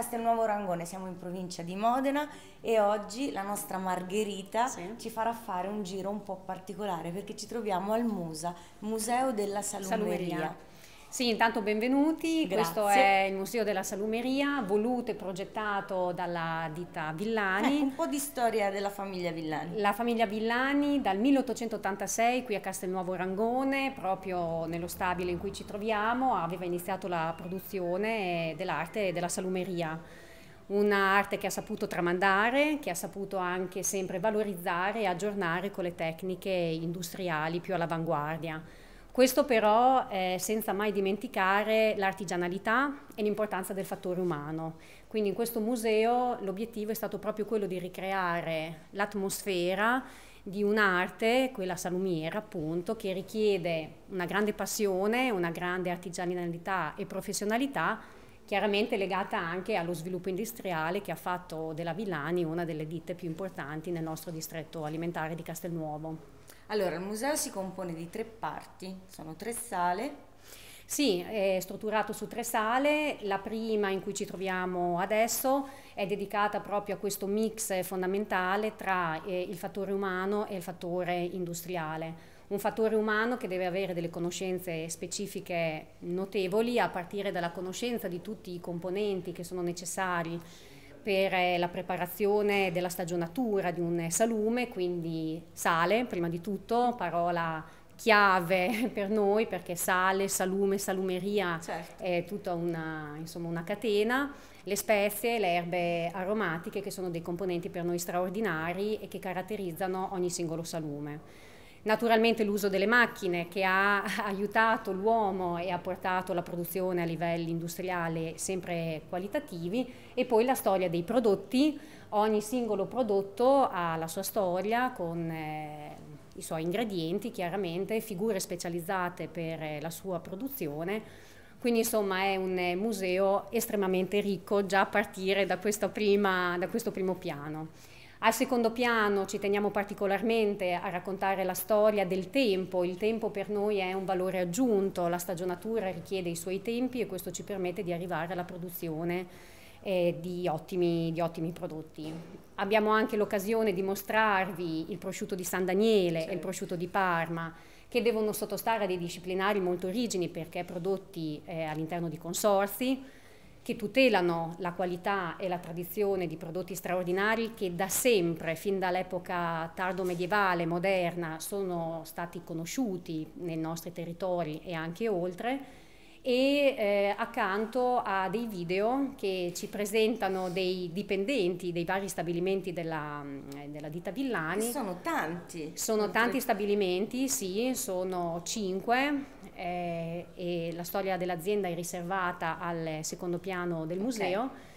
Castelnuovo Rangone, siamo in provincia di Modena e oggi la nostra Margherita Sì. ci farà fare un giro un po' particolare perché ci troviamo al Musa, Museo della Salumeria. Salumeria. Sì, intanto benvenuti. Grazie. Questo è il Museo della Salumeria, voluto e progettato dalla ditta Ecco, Villani. un po' di storia della famiglia Villani. La famiglia Villani dal 1886 qui a Castelnuovo Rangone, proprio nello stabile in cui ci troviamo, aveva iniziato la produzione dell'arte e della salumeria. Un'arte che ha saputo tramandare, che ha saputo anche sempre valorizzare e aggiornare con le tecniche industriali più all'avanguardia. Questo però eh, senza mai dimenticare l'artigianalità e l'importanza del fattore umano. Quindi in questo museo l'obiettivo è stato proprio quello di ricreare l'atmosfera di un'arte, quella salumiera appunto, che richiede una grande passione, una grande artigianalità e professionalità, chiaramente legata anche allo sviluppo industriale che ha fatto della Villani una delle ditte più importanti nel nostro distretto alimentare di Castelnuovo. Allora, il museo si compone di tre parti, sono tre sale. Sì, è strutturato su tre sale. La prima in cui ci troviamo adesso è dedicata proprio a questo mix fondamentale tra eh, il fattore umano e il fattore industriale. Un fattore umano che deve avere delle conoscenze specifiche notevoli, a partire dalla conoscenza di tutti i componenti che sono necessari per eh, la preparazione della stagionatura di un salume, quindi sale prima di tutto, parola chiave per noi perché sale, salume, salumeria Certo. è tutta una, insomma, una catena, le spezie, le erbe aromatiche che sono dei componenti per noi straordinari e che caratterizzano ogni singolo salume. Naturalmente l'uso delle macchine che ha aiutato l'uomo e ha portato la produzione a livelli industriali sempre qualitativi e poi la storia dei prodotti, ogni singolo prodotto ha la sua storia con eh, i suoi ingredienti chiaramente, figure specializzate per eh, la sua produzione, quindi insomma è un eh, museo estremamente ricco già a partire da, prima, da questo primo piano. Al secondo piano ci teniamo particolarmente a raccontare la storia del tempo, il tempo per noi è un valore aggiunto, la stagionatura richiede i suoi tempi e questo ci permette di arrivare alla produzione eh, di, ottimi, di ottimi prodotti. Abbiamo anche l'occasione di mostrarvi il prosciutto di San Daniele e il Certo. prosciutto di Parma che devono sottostare a dei disciplinari molto rigidi perché prodotti eh, all'interno di consorzi che tutelano la qualità e la tradizione di prodotti straordinari che da sempre, fin dall'epoca tardo medievale, moderna, sono stati conosciuti nei nostri territori e anche oltre e eh, accanto a dei video che ci presentano dei dipendenti dei vari stabilimenti della, della ditta Villani. sono tanti. Sono tanti stabilimenti, sì, sono cinque eh, e la storia dell'azienda è riservata al secondo piano del museo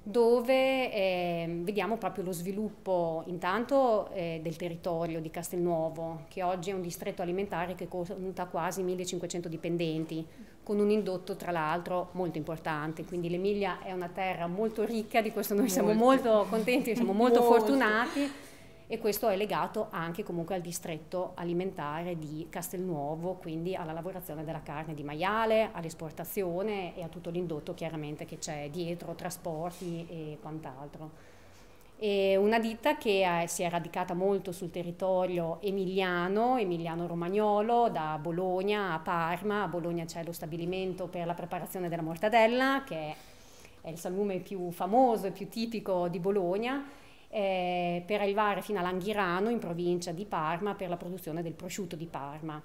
dove eh, vediamo proprio lo sviluppo intanto eh, del territorio di Castelnuovo che oggi è un distretto alimentare che conta quasi 1500 dipendenti con un indotto tra l'altro molto importante quindi l'Emilia è una terra molto ricca di questo noi siamo Molto. molto contenti siamo molto Molto. fortunati e questo è legato anche comunque al distretto alimentare di Castelnuovo, quindi alla lavorazione della carne di maiale, all'esportazione e a tutto l'indotto chiaramente che c'è dietro, trasporti e quant'altro. È una ditta che si è radicata molto sul territorio emiliano, emiliano-romagnolo, da Bologna a Parma. A Bologna c'è lo stabilimento per la preparazione della mortadella, che è il salume più famoso e più tipico di Bologna, eh, per arrivare fino all'Anghirano in provincia di Parma per la produzione del prosciutto di Parma.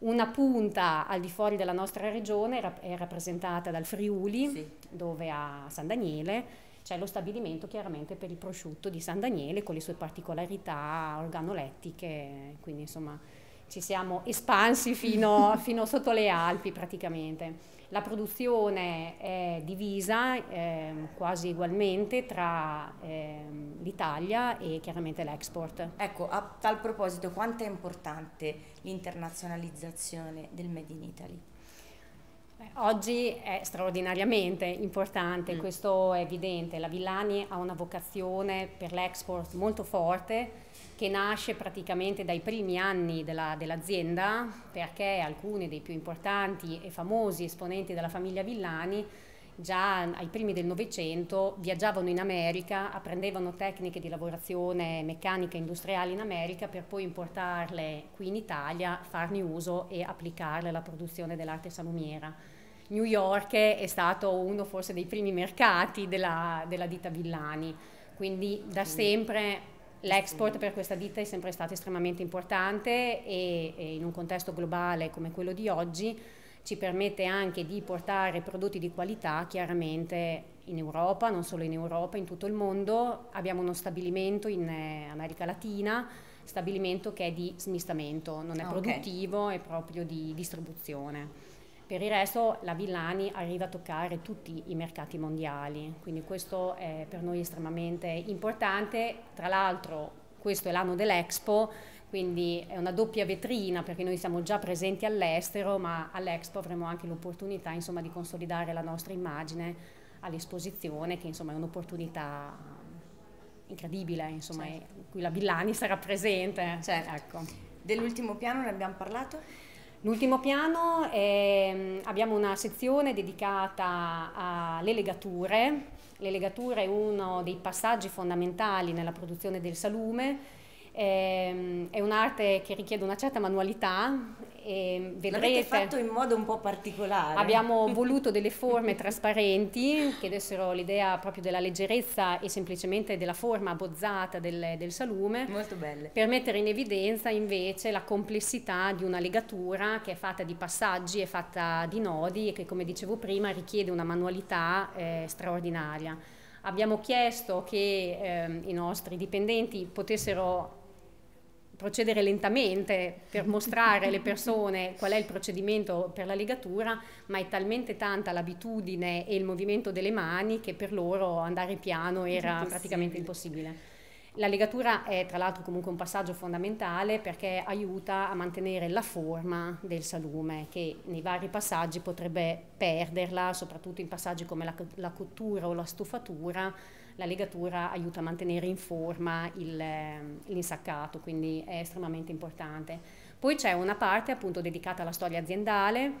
Una punta al di fuori della nostra regione è rappresentata dal Friuli, Sì. dove a San Daniele c'è lo stabilimento chiaramente per il prosciutto di San Daniele con le sue particolarità organolettiche, quindi insomma ci siamo espansi fino, fino sotto le Alpi praticamente. La produzione è divisa ehm, quasi ugualmente tra ehm, l'Italia e chiaramente l'export. Ecco, a tal proposito, quanto è importante l'internazionalizzazione del Made in Italy? Beh, Oggi è straordinariamente importante, Mm. questo è evidente. La Villani ha una vocazione per l'export molto forte che nasce praticamente dai primi anni della- dell'azienda perché alcuni dei più importanti e famosi esponenti della famiglia Villani già ai primi del Novecento viaggiavano in America, apprendevano tecniche di lavorazione meccanica e industriale in America per poi importarle qui in Italia, farne uso e applicarle alla produzione dell'arte salumiera. New York è stato uno forse dei primi mercati della, della ditta Villani, quindi da sempre L'export per questa ditta è sempre stato estremamente importante e, e, in un contesto globale come quello di oggi ci permette anche di portare prodotti di qualità chiaramente in Europa, non solo in Europa, in tutto il mondo. Abbiamo uno stabilimento in eh, America Latina, stabilimento che è di smistamento, non è ah, produttivo, okay. è proprio di distribuzione. Per il resto la Villani arriva a toccare tutti i mercati mondiali, quindi questo è per noi estremamente importante. Tra l'altro questo è l'anno dell'Expo, quindi è una doppia vetrina perché noi siamo già presenti all'estero, ma all'Expo avremo anche l'opportunità insomma, di consolidare la nostra immagine all'esposizione, che insomma, è un'opportunità incredibile, insomma, certo. in cui la Villani sarà presente. Certo. Ecco. Dell'ultimo piano ne abbiamo parlato? L'ultimo piano è, abbiamo una sezione dedicata alle legature. Le legature è uno dei passaggi fondamentali nella produzione del salume è un'arte che richiede una certa manualità e vedrete fatto in modo un po' particolare. Abbiamo voluto delle forme trasparenti che dessero l'idea proprio della leggerezza e semplicemente della forma abbozzata del, del salume. Molto belle. Per mettere in evidenza invece la complessità di una legatura che è fatta di passaggi, è fatta di nodi e che come dicevo prima richiede una manualità eh, straordinaria. Abbiamo chiesto che eh, i nostri dipendenti potessero procedere lentamente per mostrare alle persone qual è il procedimento per la legatura, ma è talmente tanta l'abitudine e il movimento delle mani che per loro andare piano era impossibile. praticamente impossibile. La legatura è tra l'altro comunque un passaggio fondamentale perché aiuta a mantenere la forma del salume che nei vari passaggi potrebbe perderla, soprattutto in passaggi come la, la cottura o la stufatura, la legatura aiuta a mantenere in forma il, ehm, l'insaccato, quindi è estremamente importante. Poi c'è una parte appunto dedicata alla storia aziendale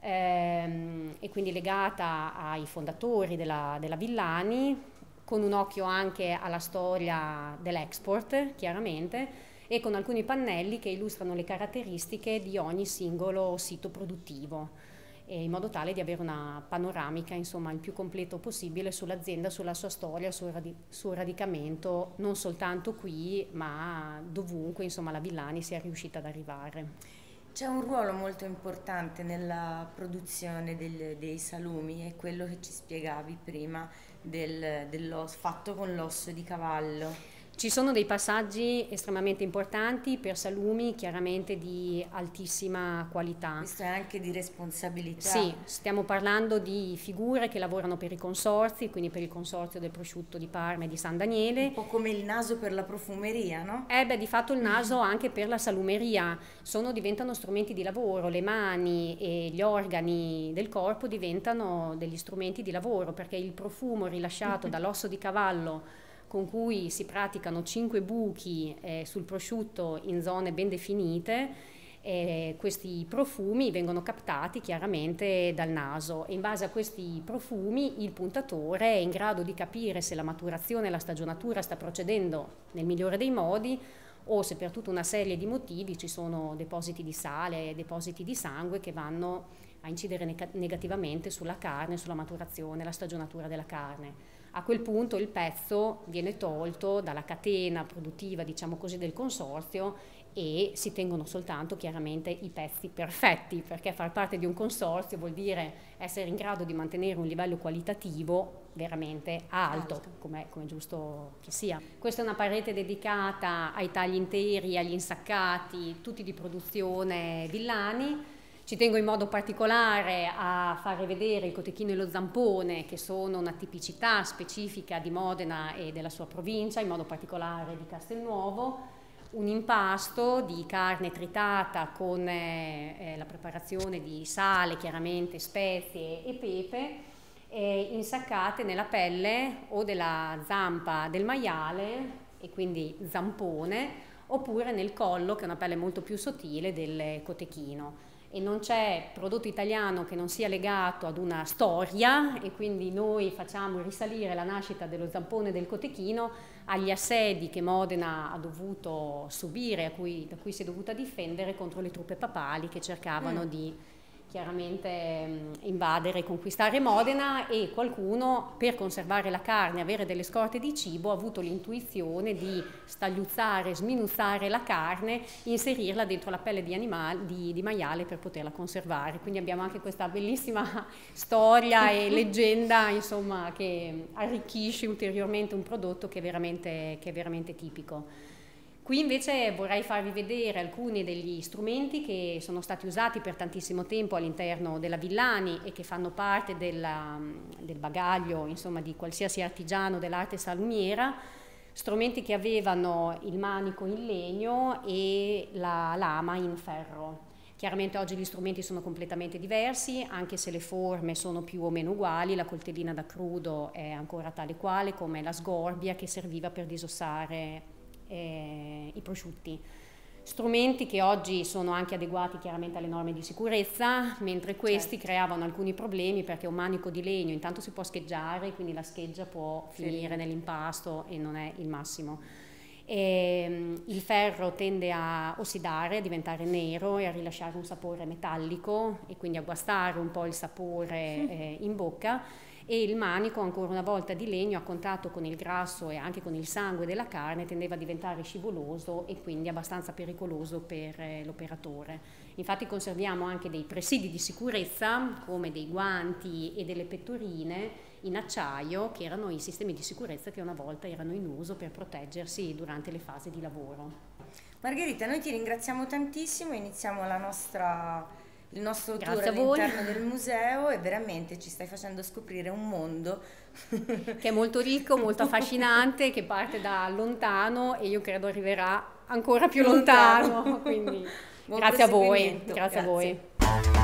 ehm, e quindi legata ai fondatori della, della Villani, con un occhio anche alla storia dell'export, chiaramente, e con alcuni pannelli che illustrano le caratteristiche di ogni singolo sito produttivo in modo tale di avere una panoramica insomma, il più completo possibile sull'azienda, sulla sua storia, sul radi- suo radicamento, non soltanto qui, ma dovunque insomma, la Villani sia riuscita ad arrivare. C'è un ruolo molto importante nella produzione del, dei salumi, è quello che ci spiegavi prima del, fatto con l'osso di cavallo. Ci sono dei passaggi estremamente importanti per salumi chiaramente di altissima qualità. Questo è anche di responsabilità. Sì, stiamo parlando di figure che lavorano per i consorzi, quindi per il consorzio del prosciutto di Parma e di San Daniele. Un po' come il naso per la profumeria, no? Eh beh, di fatto il naso anche per la salumeria. Sono, diventano strumenti di lavoro, le mani e gli organi del corpo diventano degli strumenti di lavoro perché il profumo rilasciato dall'osso di cavallo con cui si praticano cinque buchi eh, sul prosciutto in zone ben definite. Eh, questi profumi vengono captati chiaramente dal naso e in base a questi profumi il puntatore è in grado di capire se la maturazione e la stagionatura sta procedendo nel migliore dei modi o se per tutta una serie di motivi ci sono depositi di sale depositi di sangue che vanno a incidere negativamente sulla carne, sulla maturazione, la stagionatura della carne a quel punto il pezzo viene tolto dalla catena produttiva, diciamo così, del consorzio e si tengono soltanto chiaramente i pezzi perfetti, perché far parte di un consorzio vuol dire essere in grado di mantenere un livello qualitativo veramente alto, alto. come è giusto che sia. Questa è una parete dedicata ai tagli interi, agli insaccati, tutti di produzione Villani ci tengo in modo particolare a fare vedere il cotechino e lo zampone, che sono una tipicità specifica di Modena e della sua provincia, in modo particolare di Castelnuovo, un impasto di carne tritata con eh, eh la preparazione di sale, chiaramente spezie e pepe, eh, insaccate nella pelle o della zampa del maiale e quindi zampone, oppure nel collo, che è una pelle molto più sottile, del cotechino e non c'è prodotto italiano che non sia legato ad una storia e quindi noi facciamo risalire la nascita dello zampone del cotechino agli assedi che Modena ha dovuto subire, cui, da cui si è dovuta difendere contro le truppe papali che cercavano mm. di chiaramente invadere e conquistare Modena e qualcuno per conservare la carne, avere delle scorte di cibo, ha avuto l'intuizione di stagliuzzare, sminuzzare la carne, inserirla dentro la pelle di, animale, di, di maiale per poterla conservare. Quindi abbiamo anche questa bellissima storia e leggenda insomma, che arricchisce ulteriormente un prodotto che è veramente, che è veramente tipico. Qui invece vorrei farvi vedere alcuni degli strumenti che sono stati usati per tantissimo tempo all'interno della Villani e che fanno parte della, del bagaglio insomma, di qualsiasi artigiano dell'arte salumiera, strumenti che avevano il manico in legno e la lama in ferro. Chiaramente oggi gli strumenti sono completamente diversi, anche se le forme sono più o meno uguali, la coltellina da crudo è ancora tale quale come la sgorbia che serviva per disossare eh, i prosciutti. Strumenti che oggi sono anche adeguati chiaramente alle norme di sicurezza, mentre questi certo. creavano alcuni problemi perché un manico di legno intanto si può scheggiare, quindi la scheggia può finire nell'impasto e non è il massimo. E, ehm, il ferro tende a ossidare, a diventare nero e a rilasciare un sapore metallico e quindi a guastare un po' il sapore eh, in bocca e il manico ancora una volta di legno a contatto con il grasso e anche con il sangue della carne tendeva a diventare scivoloso e quindi abbastanza pericoloso per eh, l'operatore. Infatti conserviamo anche dei presidi di sicurezza come dei guanti e delle pettorine in acciaio che erano i sistemi di sicurezza che una volta erano in uso per proteggersi durante le fasi di lavoro. Margherita, noi ti ringraziamo tantissimo, iniziamo la nostra il nostro Grazie tour all'interno del museo e veramente ci stai facendo scoprire un mondo che è molto ricco, molto affascinante, che parte da lontano e io credo arriverà ancora più lontano. lontano. Quindi, grazie a voi. Grazie, grazie a voi.